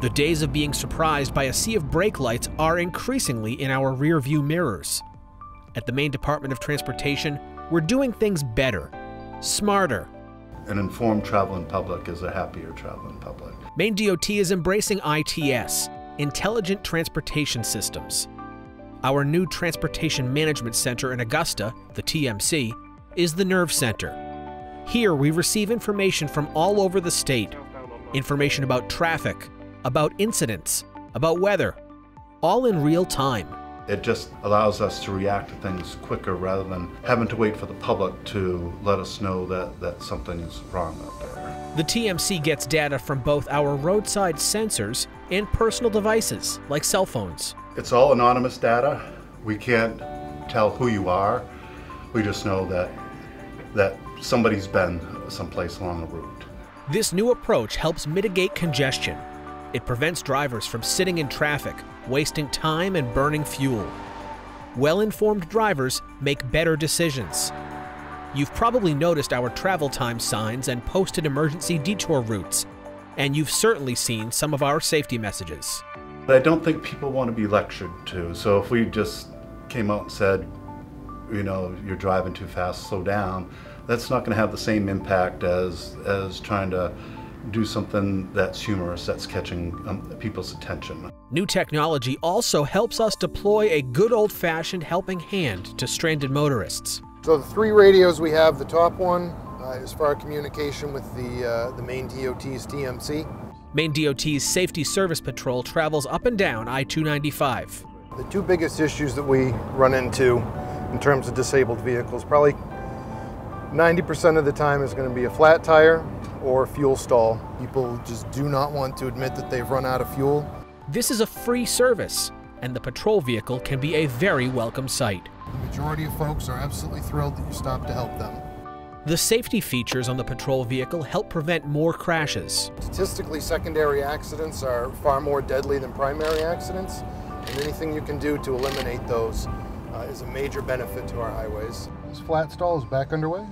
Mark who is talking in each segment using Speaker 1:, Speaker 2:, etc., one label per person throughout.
Speaker 1: The days of being surprised by a sea of brake lights are increasingly in our rearview mirrors. At the Maine Department of Transportation, we're doing things better, smarter.
Speaker 2: An informed traveling public is a happier traveling public.
Speaker 1: Maine DOT is embracing ITS, Intelligent Transportation Systems. Our new Transportation Management Center in Augusta, the TMC, is the Nerve Center. Here we receive information from all over the state information about traffic, about incidents, about weather, all in real time.
Speaker 2: It just allows us to react to things quicker rather than having to wait for the public to let us know that, that something is wrong out there.
Speaker 1: The TMC gets data from both our roadside sensors and personal devices like cell phones.
Speaker 2: It's all anonymous data. We can't tell who you are. We just know that that somebody's been someplace along the route.
Speaker 1: This new approach helps mitigate congestion. It prevents drivers from sitting in traffic, wasting time and burning fuel. Well informed drivers make better decisions. You've probably noticed our travel time signs and posted emergency detour routes, and you've certainly seen some of our safety messages.
Speaker 2: But I don't think people want to be lectured to. So if we just came out and said, you know, you're driving too fast, slow down, that's not going to have the same impact as as trying to do something that's humorous, that's catching um, people's attention.
Speaker 1: New technology also helps us deploy a good old-fashioned helping hand to stranded motorists.
Speaker 3: So the three radios we have, the top one uh, is for our communication with the, uh, the Maine DOT's TMC.
Speaker 1: Maine DOT's Safety Service Patrol travels up and down I-295.
Speaker 3: The two biggest issues that we run into in terms of disabled vehicles, probably 90% of the time is going to be a flat tire or fuel stall. People just do not want to admit that they've run out of fuel.
Speaker 1: This is a free service, and the patrol vehicle can be a very welcome sight.
Speaker 3: The majority of folks are absolutely thrilled that you stopped to help them.
Speaker 1: The safety features on the patrol vehicle help prevent more crashes.
Speaker 3: Statistically, secondary accidents are far more deadly than primary accidents, and anything you can do to eliminate those uh, is a major benefit to our highways. This flat stall is back underway.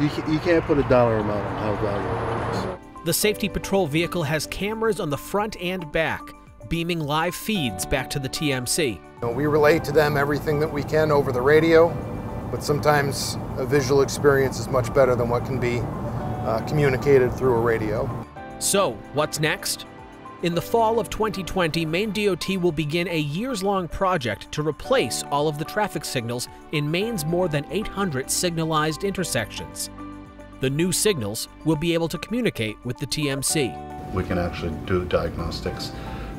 Speaker 4: You, you can't put a dollar amount on how valuable it is.
Speaker 1: The safety patrol vehicle has cameras on the front and back, beaming live feeds back to the TMC.
Speaker 3: You know, we relay to them everything that we can over the radio, but sometimes a visual experience is much better than what can be uh, communicated through a radio.
Speaker 1: So, what's next? In the fall of 2020, Maine DOT will begin a years long project to replace all of the traffic signals in Maine's more than 800 signalized intersections. The new signals will be able to communicate with the TMC.
Speaker 2: We can actually do diagnostics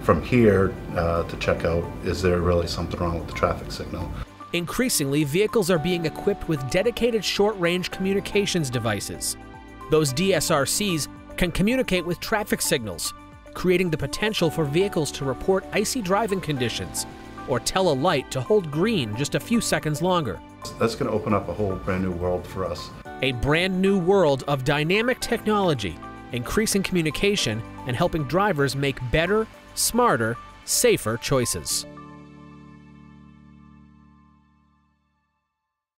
Speaker 2: from here uh, to check out is there really something wrong with the traffic signal.
Speaker 1: Increasingly, vehicles are being equipped with dedicated short range communications devices. Those DSRCs can communicate with traffic signals, creating the potential for vehicles to report icy driving conditions or tell a light to hold green just a few seconds longer.
Speaker 2: That's going to open up a whole brand new world for us.
Speaker 1: A brand new world of dynamic technology, increasing communication, and helping drivers make better, smarter, safer choices.